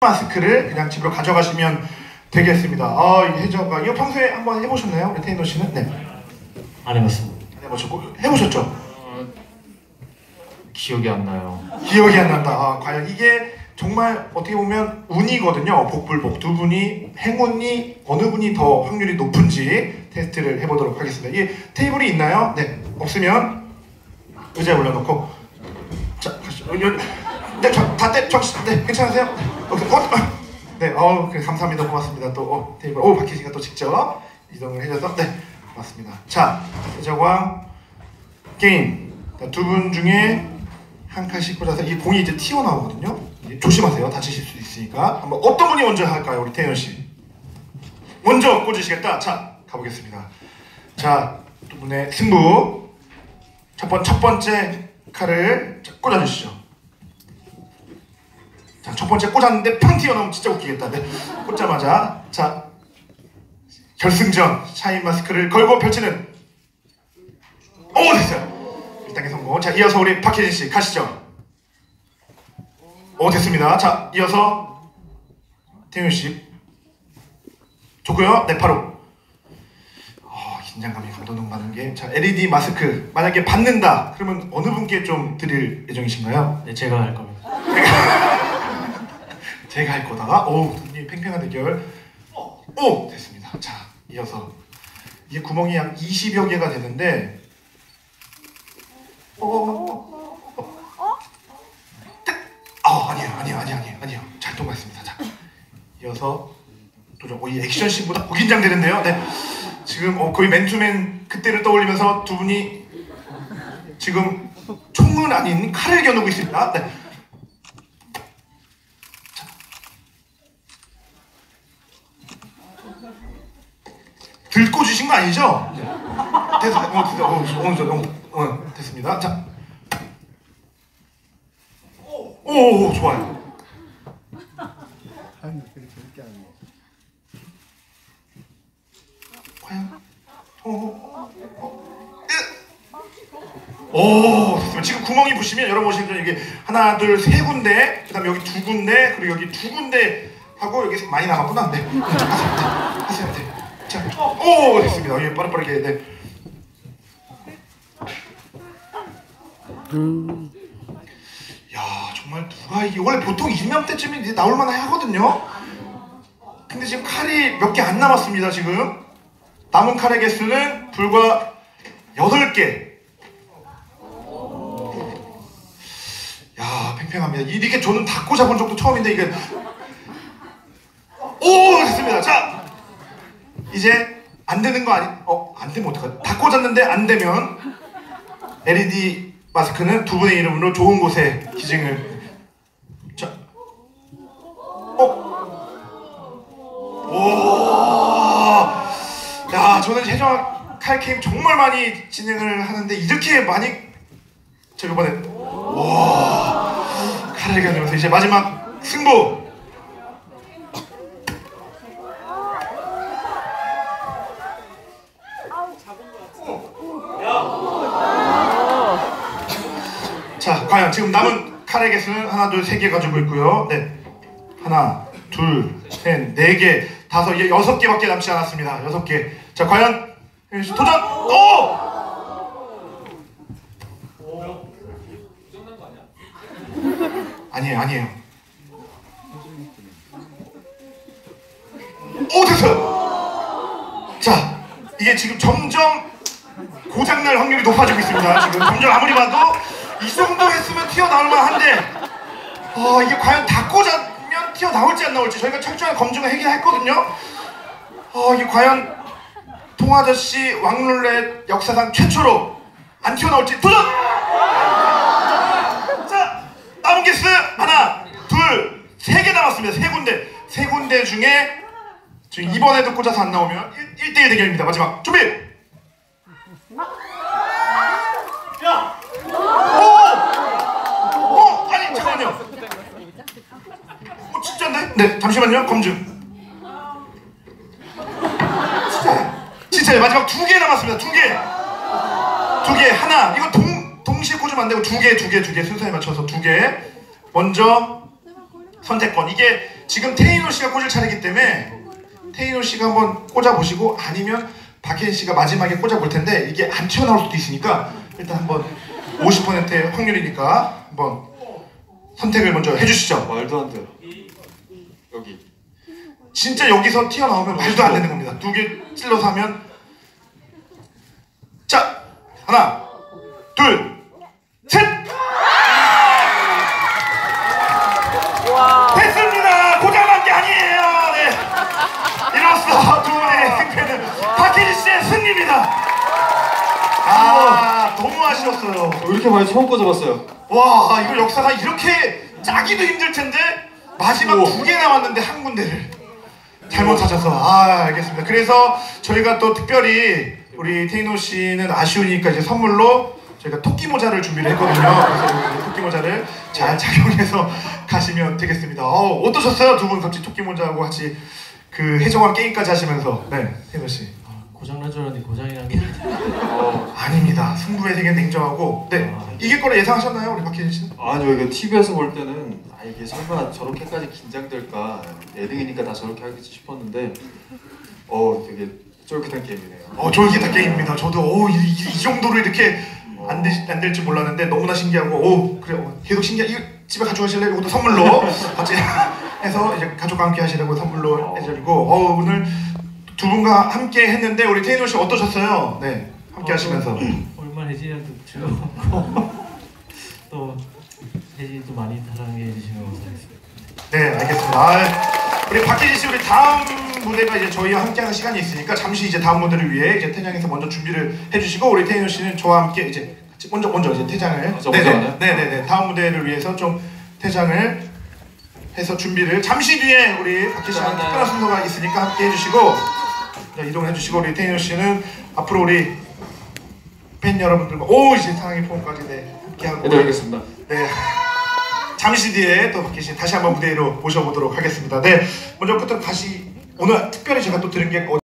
마스크를 그냥 집으로 가져가시면 되겠습니다. 아, 이 해저가 이거 평소에 한번 해보셨나요, 우리 테이너 씨는? 네, 안 해봤습니다. 해보셨고 해보셨죠? 어, 기억이 안 나요. 기억이 안 난다. 아, 과연 이게 정말 어떻게 보면 운이거든요. 복불복 두 분이 행운이 어느 분이 더 확률이 높은지 테스트를 해보도록 하겠습니다. 이 테이블이 있나요? 네, 없으면 의자에 올려놓고 자, 가시죠. 네, 저, 다 때, 저, 네, 괜찮으세요? 어, 그, 어, 아, 네, 어, 그래, 감사합니다, 고맙습니다. 또 어, 테이블, 오, 박희 씨가 또 직접 이동을 해줘서 네, 고맙습니다. 자, 저광 게임 두 분 중에 한 칸씩 꽂아서 이 공이 이제 튀어나오거든요. 조심하세요. 다치실 수 있으니까. 한번 어떤 분이 먼저 할까요, 우리 태현 씨? 먼저 꽂으시겠다. 자, 가보겠습니다. 자, 두 분의 승부. 첫, 번, 첫 번째 칼을 자, 꽂아주시죠. 자, 첫 번째 꽂았는데 팡 튀어나오면 진짜 웃기겠다. 네. 꽂자마자 자 결승전 샤인 마스크를 걸고 펼치는 오 됐어요. 1단계 성공. 자 이어서 우리 박혜진 씨 가시죠. 오 됐습니다. 자 이어서 태윤 씨 좋고요. 네 바로 어, 긴장감이 감도는 게. 자 LED 마스크 만약에 받는다 그러면 어느 분께 좀 드릴 예정이신가요? 네, 제가 할 겁니다. 제가 할 거다. 오, 이 팽팽한 대결. 오, 됐습니다. 자, 이어서 이게 구멍이 약 20여 개가 되는데. 어, 어, 어, 이어서 도전. 오, 이 액션 씬보다 더 긴장되는데요. 네, 지금 어, 거의 맨투맨 그때를 떠올리면서 두 분이 지금 총은 아닌 칼을 겨누고 있습니다. 네. 들고 주신 거 아니죠? 됐어, 어, 됐어, 어, 어, 어, 어, 됐습니다. 자, 오, 오, 좋아요. 아니 그렇게 재밌게 하는 거. 과연, 오, 오, 오, 으. 오, 됐습니다. 지금 구멍이 보시면 여러분 보시면 이게 하나, 둘, 세 군데, 그다음 여기 두 군데, 그리고 여기 두 군데 하고 여기 많이 남았구나. 네, 하세요, 네, 하세요, 네. 자, 오, 됐습니다. 예, 빠르빠르게, 네. 야 정말 누가 이게 원래 보통 이맘때쯤에 이제 나올 만해 하거든요. 근데 지금 칼이 몇 개 안 남았습니다 지금. 남은 칼의 개수는 불과 8개. 야 팽팽합니다. 이렇게 저는 다 꽂아본 적도 처음인데 이게 오 됐습니다. 자 이제 안 되는 거 아니? 어 안 되면 어떡하지? 다 꽂았는데 안 되면 LED 마스크는 두 분의 이름으로 좋은 곳에 기증을. 자, 어, 오, 야 저는 최종 칼캠 정말 많이 진행을 하는데 이렇게 많이 제가 이번에 와. 칼을 겨누면서 이제 마지막 승부 자, 과연 지금 남은 칼의 개수는 하나, 둘, 세 개 가지고 있고요. 네. 하나, 둘, 셋, 네 개, 다섯, 이제 여섯 개밖에 남지 않았습니다. 여섯 개. 자, 과연 도전! 오! 아니에요, 아니에요. 오, 됐어요! 자, 이게 지금 점점 고장날 확률이 높아지고 있습니다. 지금 점점 아무리 봐도 이 정도 했으면 튀어나올 만 한데 어, 이게 과연 다 꽂으면 튀어나올지 안 나올지 저희가 철저한 검증을 하긴 했거든요. 어, 이게 과연 통아저씨 왕룰렛 역사상 최초로 안 튀어나올지 도전! 자, 남은 개수 하나, 둘, 세 개 남았습니다. 세 군데. 세 군데 중에 지금 이번에도 꽂아서 안 나오면 1, 1대1 대결입니다. 마지막 준비! 어, 아니 잠깐만요. 어, 진짜인데? 네, 잠시만요. 검증. 진짜, 진짜요. 마지막 두 개 남았습니다. 두 개. 두 개. 하나. 이거 동 동시에 꽂으면 안 되고 두 개, 두 개, 두 개 순서에 맞춰서 두 개. 먼저 선택권. 이게 지금 태인호 씨가 꽂을 차례이기 때문에 태인호 씨가 한번 꽂아 보시고 아니면 박혜진 씨가 마지막에 꽂아 볼 텐데 이게 안 튀어나올 수도 있으니까 일단 한번 50%의 확률이니까 한번 선택을 먼저 해주시죠. 말도 안 돼요. 여기. 진짜 여기서 튀어나오면 말도 안 되는 겁니다. 두 개 찔러서 하면 자 하나 둘 셋. 됐습니다. 고장난 게 아니에요. 네. 이로써 두 분의 승패는 박혜진 씨의 승리입니다. 아 너무 아쉬웠어요. 왜 이렇게 많이 처음 꽂아봤어요? 와 이거 역사가 이렇게 짜기도 힘들 텐데 마지막 두 개 남았는데 한 군데를 잘못 찾아서 아 알겠습니다. 그래서 저희가 또 특별히 우리 테이노 씨는 아쉬우니까 이제 선물로 저희가 토끼 모자를 준비를 했거든요. 그래서 이 토끼 모자를 잘 착용해서 가시면 되겠습니다. 어, 어떠셨어요 두 분 같이 토끼 모자하고 같이 그 해적왕 게임까지 하시면서 네 테이노 씨. 아, 고장난 줄 알았는데 고장이란 게 어, 아닙니다. 승부의 세계는 냉정하고 네 이길 거라 예상하셨나요 우리 박혜진 씨는? 아니요, 이거 TV에서 볼 때는 아 이게 설마 저렇게까지 긴장될까? 예능이니까 다 저렇게 하겠지 싶었는데, 어 되게 쫄깃한 게임이네요. 어 쫄깃한 게임입니다. 저도 오, 이, 이, 이 정도로 이렇게 안, 되, 안 될지 몰랐는데 너무나 신기하고 오 그래 어, 계속 신기해 이거 집에 가져가실래요? 이것도 선물로 같이 해서 이제 가족과 함께 하시라고 선물로 해드리고 어 오늘 두 분과 함께 했는데 우리 태인호 씨 어떠셨어요? 네 함께 하시면서 얼마나 혜진이한테 즐겁고 또 혜진이도 많이 사랑해 주시면 감사하겠습니다. 네 알겠습니다. 아, 우리 박혜진 씨 우리 다음 무대가 이제 저희와 함께하는 시간이 있으니까 잠시 이제 다음 무대를 위해 이제 퇴장해서 먼저 준비를 해주시고 우리 태인호 씨는 저와 함께 이제 먼저 먼저 이제 퇴장을 아, 하나요? 네네네 다음 무대를 위해서 좀 퇴장을 해서 준비를 잠시 뒤에 우리 박혜 씨랑. 특별한 순서가 있으니까 함께 해주시고 자, 이동해 주시고 우리 태인호 씨는 앞으로 우리 팬 여러분들과 오 이제 사랑의 포옹까지 네 함께 하고 네, 알겠습니다. 네. 잠시 뒤에 또 박희 씨 다시 한번 무대 위로 모셔보도록 하겠습니다. 네. 먼저 끝으로 다시 오늘 특별히 제가 또 들은 게 어,